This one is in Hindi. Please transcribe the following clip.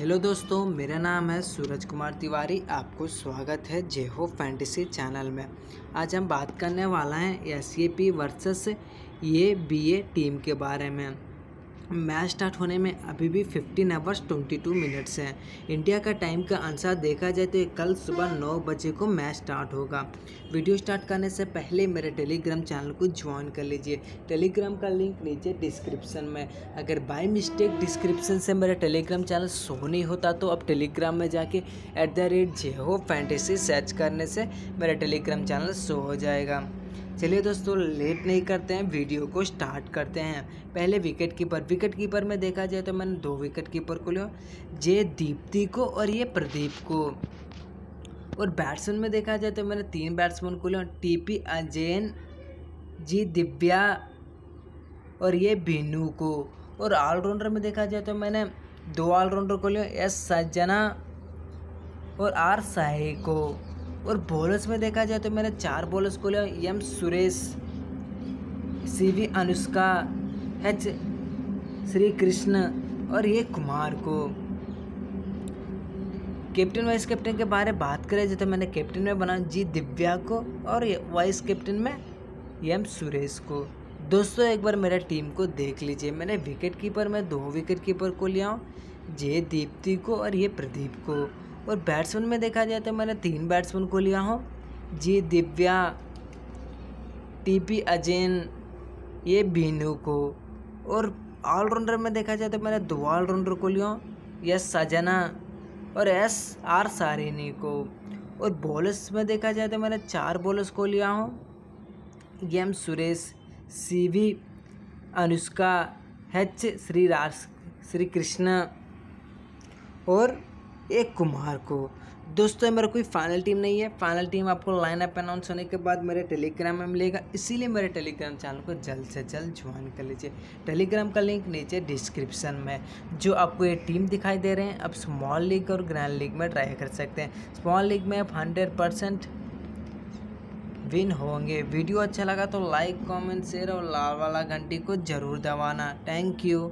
हेलो दोस्तों, मेरा नाम है सूरज कुमार तिवारी। आपको स्वागत है जेहो फैंटेसी चैनल में। आज हम बात करने वाला हैं S A P versus A B A team के बारे में। मैच स्टार्ट होने में अभी भी 15 आवर्स 22 मिनट्स हैं। इंडिया का टाइम का अनुसार देखा जाए तो कल सुबह 9 बजे को मैच स्टार्ट होगा। वीडियो स्टार्ट करने से पहले मेरे टेलीग्राम चैनल को ज्वाइन कर लीजिए। टेलीग्राम का लिंक नीचे डिस्क्रिप्शन में। अगर बाय मिस्टेक डिस्क्रिप्शन से मेरा टेलीग्राम चैनल शो नहीं होता तो अब टेलीग्राम में जाके एट द रेट जे हो फैंटेसी सर्च करने से मेरा टेलीग्राम चैनल शो हो जाएगा। चलिए दोस्तों, लेट नहीं करते हैं, वीडियो को स्टार्ट करते हैं। पहले विकेट कीपर विकेट कीपर में देखा जाए तो मैंने दो विकेट कीपर को लिया, जे दीप्ति को और ये प्रदीप को। और बैट्समैन में देखा जाए तो मैंने तीन बैट्समैन को लिया T P Ajain, G Divya और ये बीनू को। और ऑलराउंडर में देखा जाए तो मैंने दो ऑलराउंडर को लिया, एस सज्जना और आर साही को। और बॉलर्स में देखा जाए तो मैंने चार बॉलर्स को लिया। M Suresh C V Anushka, H Shri Krishna और ये कुमार को। कैप्टन, वाइस कैप्टन के बारे में बात करें जैसे मैंने कैप्टन में बना जी दिव्या को और वाइस कैप्टन में एम सुरेश को। दोस्तों, एक बार मेरा टीम को देख लीजिए। मैंने विकेट कीपर में दो विकेट कीपर को लिया हूँ जे दीप्ति को और ये प्रदीप को। और बैट्समैन में देखा जाए तो मैंने तीन बैट्समैन को लिया हूँ। जी, दिव्या, टीपी अजैन ये बीनू को। और ऑलराउंडर में देखा जाए तो मैंने दो ऑलराउंडर को लिया यस, सजना और एस, आर, सारिनी को। और बॉलर्स में देखा जाए तो मैंने चार बॉलर्स को लिया हूँ। M Suresh C V Anushka, H, Shri Raj Shri Krishna और एक कुमार को। दोस्तों मेरा कोई फाइनल टीम नहीं है। फाइनल टीम आपको लाइन अप अनाउंस होने के बाद मेरे टेलीग्राम में मिलेगा। इसीलिए मेरे टेलीग्राम चैनल को जल्द से जल्द ज्वाइन कर लीजिए। टेलीग्राम का लिंक नीचे डिस्क्रिप्शन में जो आपको ये टीम दिखाई दे रहे हैं। आप स्मॉल लीग और ग्रैंड लीग में ट्राई कर सकते हैं। स्मॉल लीग में आप हंड्रेड परसेंट विन होंगे। वीडियो अच्छा लगा तो लाइक कमेंट शेयर और लाल वाला घंटी को ज़रूर दबाना। Thank you